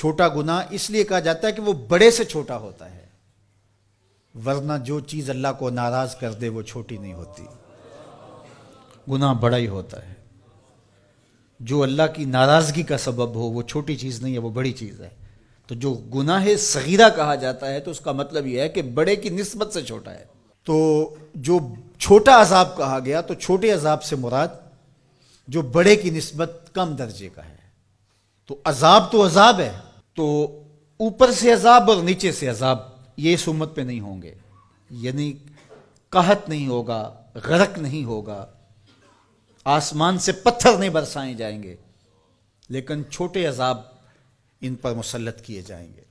छोटा गुना इसलिए कहा जाता है कि वो बड़े से छोटा होता है। वरना जो चीज़ अल्लाह को नाराज़ कर दे, वो छोटी नहीं होती। गुनाह बड़ा ही होता है। जो अल्लाह की नाराज़गी का सबब हो, वो छोटी चीज़ नहीं है, वो बड़ी चीज़ है। तो जो गुनाह सगीरा कहा जाता है तो उसका मतलब यह है कि बड़े की नस्बत से छोटा है। तो जो छोटा अजाब कहा गया तो छोटे अजाब से मुराद, जो बड़े की नस्बत कम दर्जे का है। तो अजाब तो अजाब है तो ऊपर से अजाब और नीचे से अजाब, ये इस उम्मत पे नहीं होंगे। यानी कहत नहीं होगा, गरक नहीं होगा। आसमान से पत्थर नहीं बरसाए जाएँगे, लेकिन छोटे अजाब इन पर मुसलत किए जाएँगे।